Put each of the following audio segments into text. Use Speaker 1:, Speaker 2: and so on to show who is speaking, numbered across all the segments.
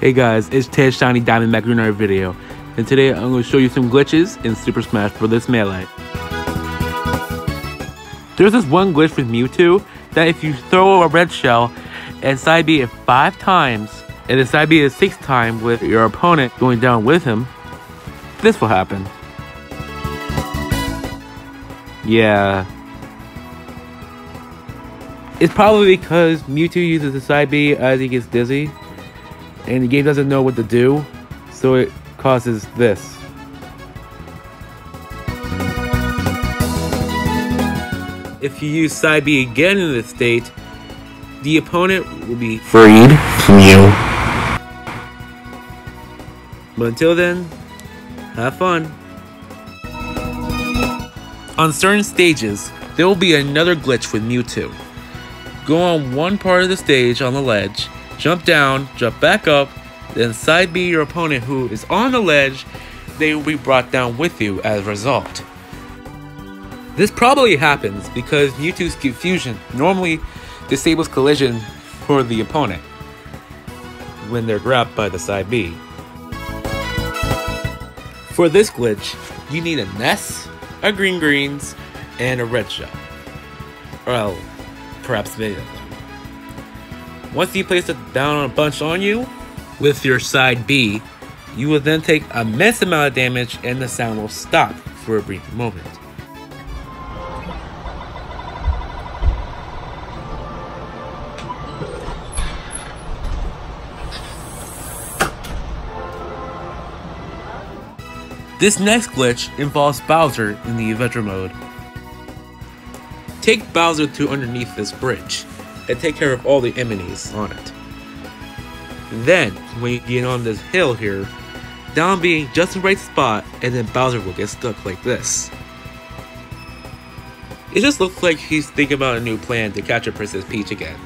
Speaker 1: Hey guys, it's Ted Shiny Diamond back with video. And today I'm going to show you some glitches in Super Smash Bros. Melee. There's this one glitch with Mewtwo that if you throw a red shell and side B it 5 times, and the side B it 6 times with your opponent going down with him, this will happen. Yeah. It's probably because Mewtwo uses the side B as he gets dizzy and the game doesn't know what to do, so it causes this. If you use side B again in this state, the opponent will be freed from you. But until then, have fun. On certain stages, there will be another glitch with Mewtwo. Go on one part of the stage on the ledge jump down, jump back up, then side B your opponent who is on the ledge, they will be brought down with you as a result. This probably happens because Mewtwo's confusion normally disables collision for the opponent when they're grabbed by the side B. For this glitch, you need a Ness, a Green Greens, and a Red Shell. Well, perhaps them. Once you place it down on a bunch on you with your side B, you will then take immense amount of damage and the sound will stop for a brief moment. This next glitch involves Bowser in the adventure mode. Take Bowser to underneath this bridge and take care of all the enemies on it. Then, when you get on this hill here, down being just the right spot, and then Bowser will get stuck like this. It just looks like he's thinking about a new plan to capture Princess Peach again.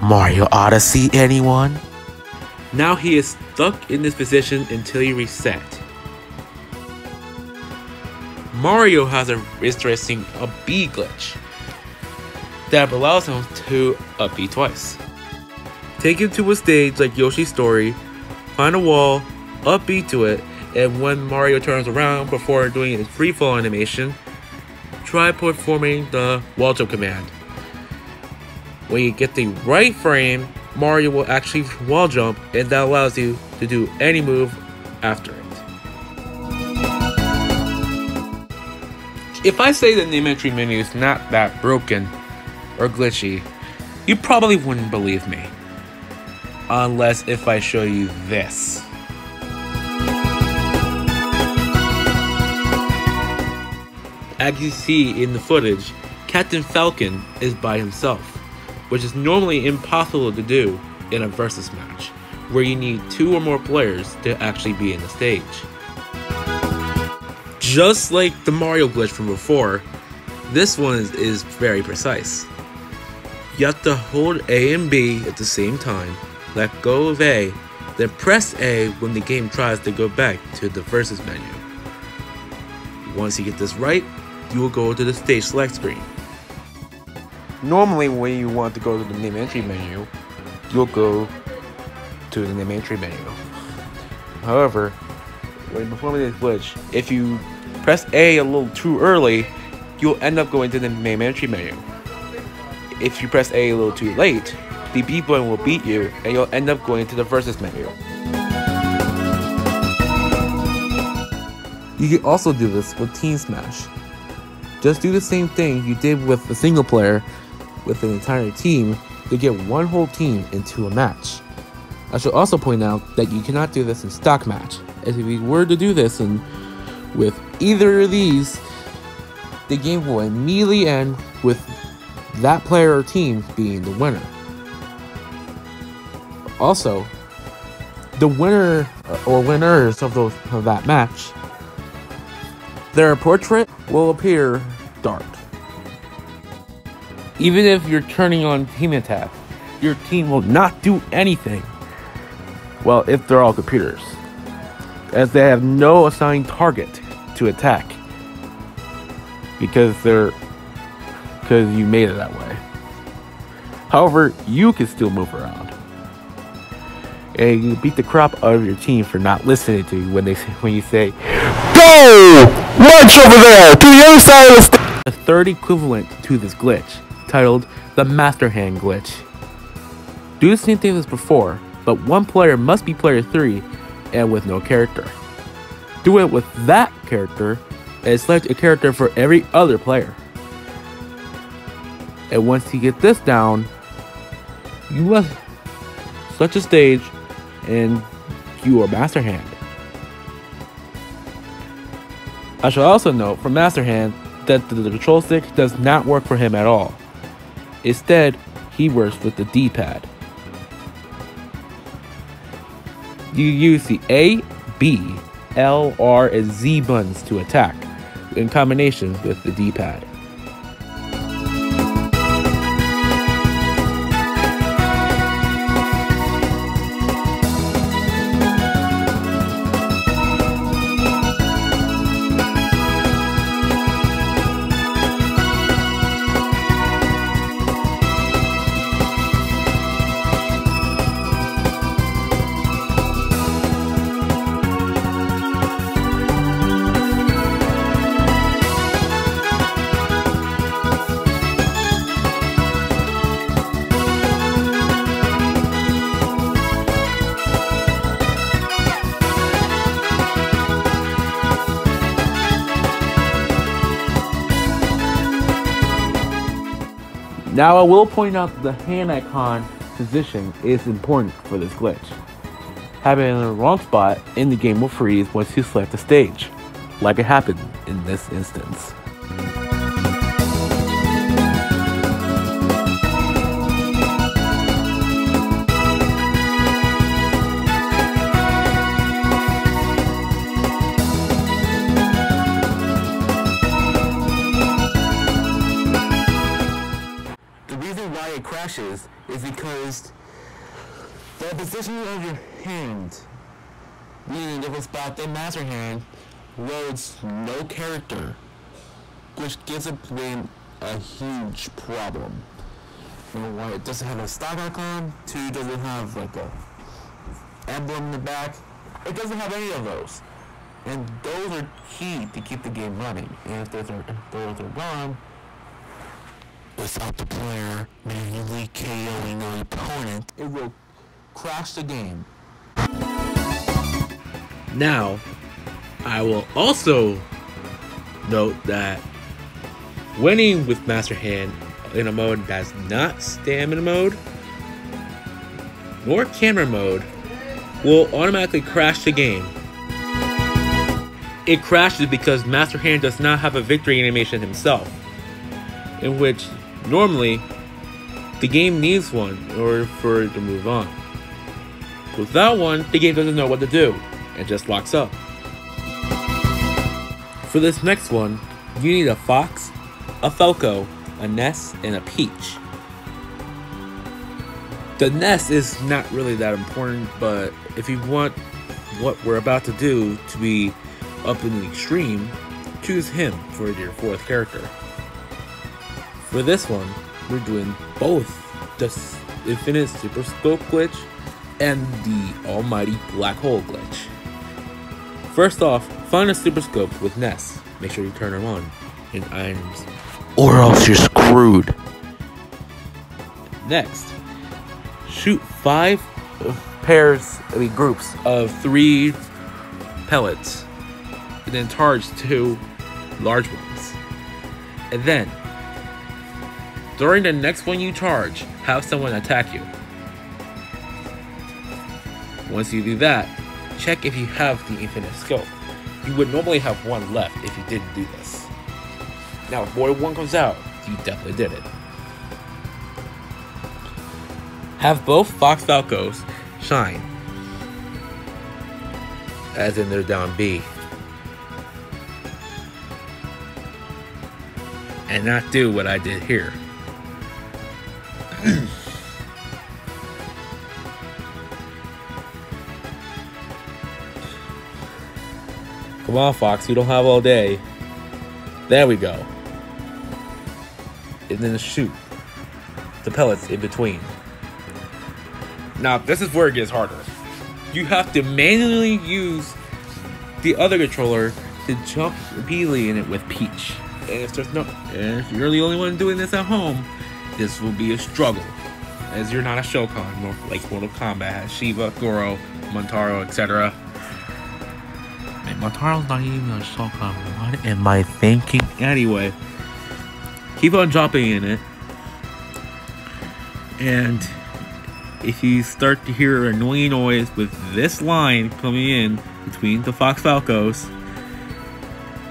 Speaker 2: Mario Odyssey, anyone?
Speaker 1: Now he is stuck in this position until you reset. Mario has a interesting a B glitch that allows him to up B twice. Take him to a stage like Yoshi's Story, find a wall, up B to it, and when Mario turns around before doing his free fall animation, try performing the wall jump command. When you get the right frame, Mario will actually wall jump and that allows you to do any move after it. If I say the name entry menu is not that broken, or glitchy, you probably wouldn't believe me. Unless if I show you this. As you see in the footage, Captain Falcon is by himself, which is normally impossible to do in a versus match, where you need two or more players to actually be in the stage. Just like the Mario glitch from before, this one is, is very precise. You have to hold A and B at the same time, let go of A, then press A when the game tries to go back to the versus menu. Once you get this right, you will go to the stage select screen. Normally when you want to go to the name entry menu, you'll go to the name entry menu. However, when performing this glitch, if you press A a little too early, you'll end up going to the name entry menu if you press A a little too late, the B button will beat you and you'll end up going to the versus menu. You can also do this with Team Smash. Just do the same thing you did with the single player with an entire team to get one whole team into a match. I should also point out that you cannot do this in stock match, as if you were to do this in with either of these, the game will immediately end with that player or team being the winner. Also, the winner uh, or winners of, those, of that match, their portrait will appear dark. Even if you're turning on team attack, your team will not do anything. Well, if they're all computers, as they have no assigned target to attack because they're because you made it that way. However, you can still move around. and you beat the crap out of your team for not listening to you when they when you say
Speaker 2: Go! March over there to the other side of the stage.
Speaker 1: a third equivalent to this glitch, titled the Master Hand glitch. Do the same thing as before, but one player must be player 3 and with no character. Do it with that character and select a character for every other player. And once you get this down, you must select a stage and you are Master Hand. I should also note for Master Hand that the control stick does not work for him at all. Instead, he works with the D-pad. You use the A, B, L, R, and Z buttons to attack, in combination with the D-pad. Now I will point out that the hand icon position is important for this glitch. Having it in the wrong spot in the game will freeze once you select the stage, like it happened in this instance.
Speaker 2: Position of your hand, in a different spot than master hand, loads no character, which gives it game a huge problem. You know why it doesn't have a stock icon, two doesn't have like a emblem in the back. It doesn't have any of those. And those are key to keep the game running. And if those are if those are gone, without the player manually KOing the opponent, it will crash the game.
Speaker 1: Now, I will also note that winning with Master Hand in a mode that's not stamina mode nor camera mode will automatically crash the game. It crashes because Master Hand does not have a victory animation himself, in which normally the game needs one in order for it to move on. Without one, the game doesn't know what to do and just locks up. For this next one, you need a fox, a falco, a Ness, and a peach. The Ness is not really that important, but if you want what we're about to do to be up in the extreme, choose him for your fourth character. For this one, we're doing both the Infinite Super Scope glitch and the Almighty Black Hole glitch. First off, find a Super Scope with Ness. Make sure you turn them on in items.
Speaker 2: Or else you're screwed.
Speaker 1: Next, shoot five pairs, I mean groups of three pellets, and then charge two large ones. And then, during the next one you charge, have someone attack you. Once you do that, check if you have the infinite scope. You would normally have one left if you didn't do this. Now, if than one comes out, you definitely did it. Have both Fox Falcos shine. As in they're down B. And not do what I did here. On, Fox, you don't have all day. There we go. And then shoot the pellets in between. Now, this is where it gets harder. you have to manually use the other controller to jump repeatedly in it with Peach. And if there's no, if you're the only one doing this at home, this will be a struggle, as you're not a Shokan like Mortal Kombat Sheeva, Goro, Montaro, etc. Man, Montaro's not even a Shokan. What am I thinking? Anyway, keep on jumping in it, and if you start to hear an annoying noise with this line coming in between the Fox Falcos,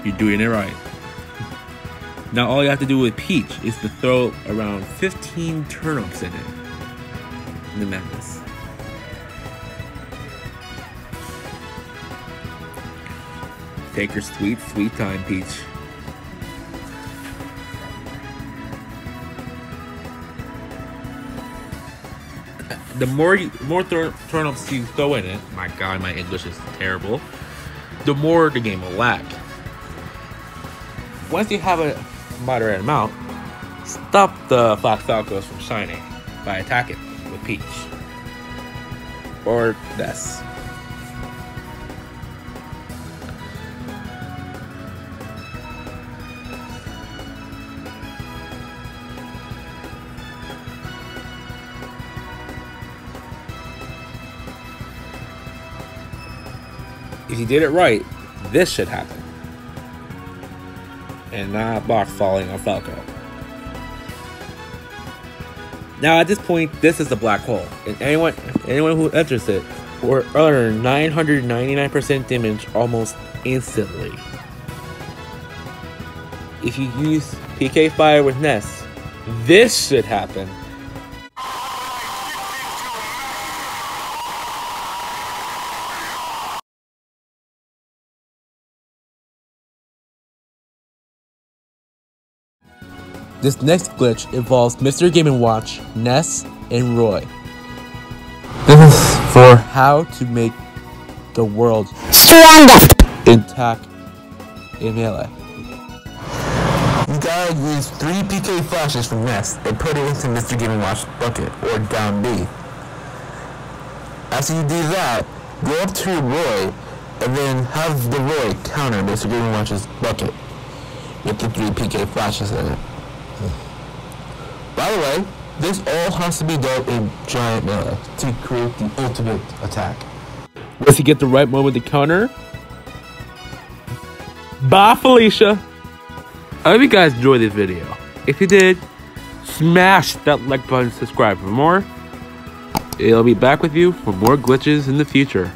Speaker 1: you're doing it right. Now all you have to do with Peach is to throw around 15 turnips in it. In the madness. Take your sweet, sweet time, Peach. The more you, more tur- turnips you throw in it, my god, my English is terrible. The more the game will lag. Once you have a moderate amount, stop the Fox Falcos from shining by attacking with Peach. Or this. You did it right, this should happen and not box falling on Falco. Now at this point, this is the black hole, and anyone anyone who enters it will earn 999% damage almost instantly. If you use PK Fire with Ness, this should happen. This next glitch involves Mr. Game & Watch, Ness, and Roy. This is for how to make the world
Speaker 3: Stronger!
Speaker 1: intact in Melee.
Speaker 2: You gotta use three PK flashes from Ness and put it into Mr. Game & Watch bucket or down B. After you do that, go up to Roy and then have the Roy counter Mr. Game & Watch's bucket with the three PK flashes in it. By the way, this all has to be done in giant melee to create the ultimate attack.
Speaker 1: Once you get the right moment to counter. Bye, Felicia. I hope you guys enjoyed this video. If you did, smash that like button, subscribe for more. I'll be back with you for more glitches in the future.